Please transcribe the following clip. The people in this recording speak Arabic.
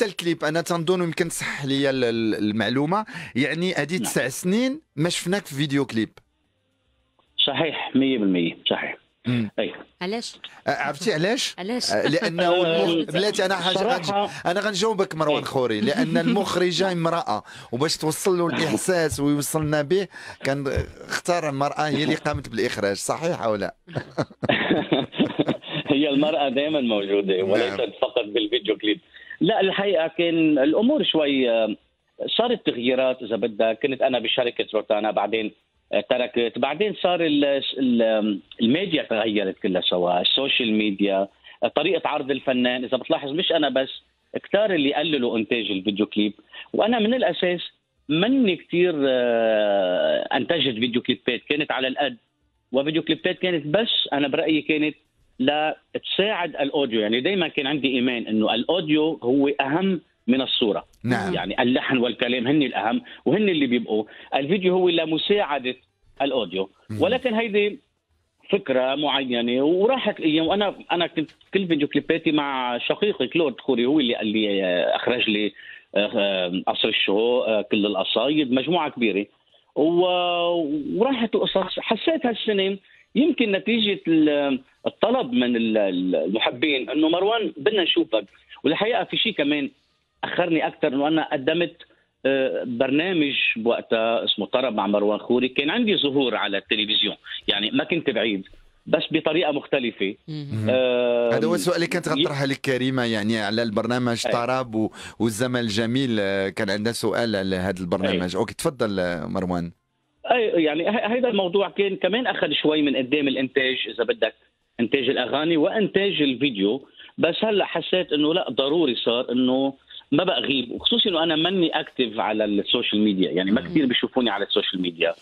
حتى الكليب أنا تنظن يمكن تصح لي ال- ال- المعلومة يعني هذه نعم. تسع سنين ما شفناك في فيديو كليب صحيح 100% صحيح. أي علاش عرفتي علاش؟ علاش لأنه المخ... بلاتي أنا حاجة غنج... أنا غنجاوبك مروان إيه. خوري لأن المخرجة امرأة وباش توصل له الإحساس ويوصلنا به كان اختار المرأة هي اللي قامت بالإخراج صحيح أو لا؟ هي المرأة دائما موجودة وليست نعم. فقط بال video clip لا الحقيقة كان الأمور شوي آه، صارت تغييرات إذا بدك. كنت أنا بشركة روتانا بعدين آه، تركت. بعدين صار ال ال الميديا تغيرت كلها سوا. ال social media آه، طريقة عرض الفنان. إذا بتلاحظ مش أنا بس كتار اللي قللوا إنتاج ال video clip. وأنا من الأساس مني كتير آه، أنتجت فيديو كليبات. كانت على القد وفيديو كليبات كانت بس أنا برأيي كانت لا تساعد ال audio. يعني دائما كان عندي إيمان إنه ال audio هو أهم من الصورة. نعم. يعني اللحن والكلام هن الأهم وهن اللي بيبقوا. الفيديو هو لمساعدة ال audio. ولكن هيدي فكرة معينة وراحت الأيام وأنا أنا كنت كل فيديو كليباتي مع شقيقي كلود خوري هو اللي قال لي آه، أخرج لي آه، آه، قصر الشوق كل القصايد مجموعة كبيرة. وراحت القصص. حسيت هالسنة يمكن نتيجة الطلب من ال- ال- المحبين انه مروان بدنا نشوفك. والحقيقة في شيء كمان أخرني أكثر إنه أنا قدمت آه، برنامج بوقتها اسمه طرب مع مروان خوري. كان عندي ظهور على التلفزيون. يعني ما كنت بعيد بس بطريقة مختلفة. آه، هذا هو السؤال اللي كانت غطرحها لك كريمه يعني على البرنامج. طرب و- والزمن الجميل. آه، كان عندها سؤال على هذا البرنامج. okay تفضل مروان. أي يعني ه- هيدا الموضوع كان كمان أخذ شوي من قدام الإنتاج إذا بدك إنتاج الأغاني وإنتاج الفيديو. بس هلأ حسيت إنه لأ ضروري صار إنه ما بغيب وخصوصي إنه أنا ماني active على ال social media. يعني ما. كثير بيشوفوني على ال social media.